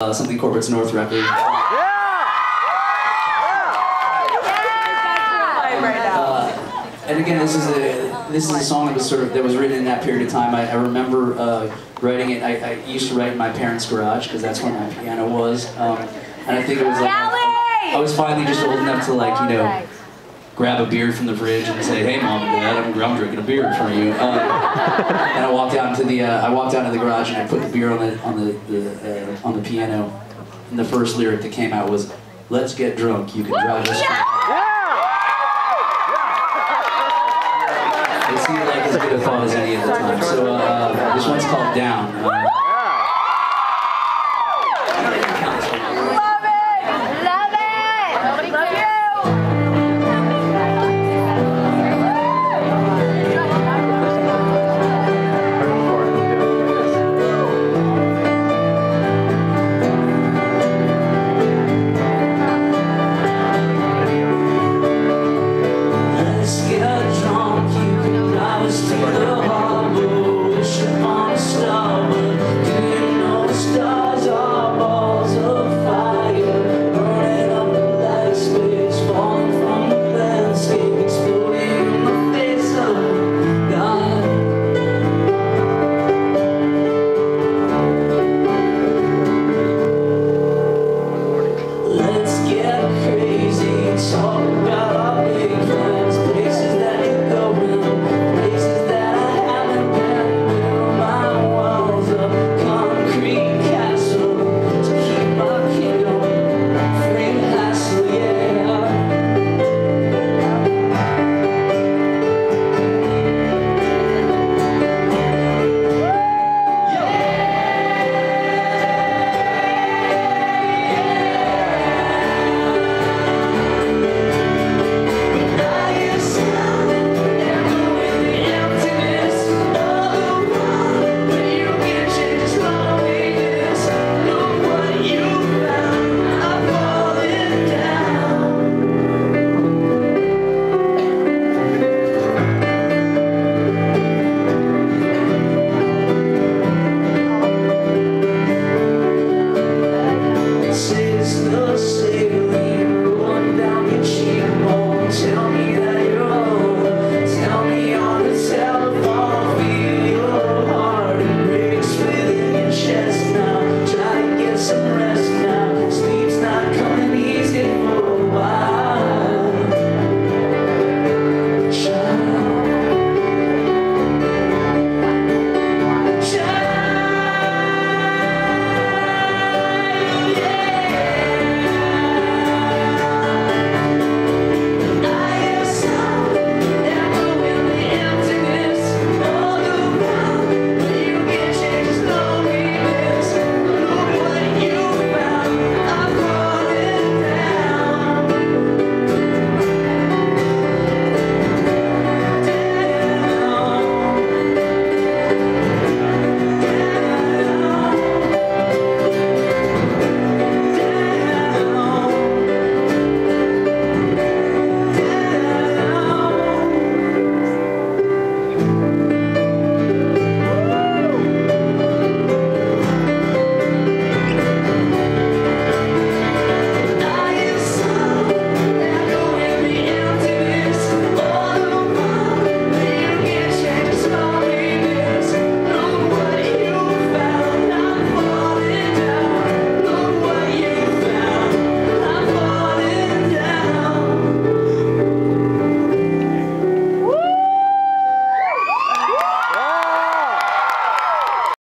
uh, something Corporate's North record. Uh, and again, this is a this is a song that was sort of that was written in that period of time. I, I remember uh, writing it. I, I used to write in my parents' garage because that's where my piano was. Um, and I think it was like I was finally just old enough to like you know grab a beer from the fridge and say, "Hey, mom and dad, I'm, I'm drinking a beer of you." Um, and I walked out into the uh, I walked out into the garage and I put the beer on the on the, the uh, on the piano. And the first lyric that came out was, "Let's get drunk. You can drive us." It seemed like as good a thought as any at the time. So uh, this one's called Down. Uh,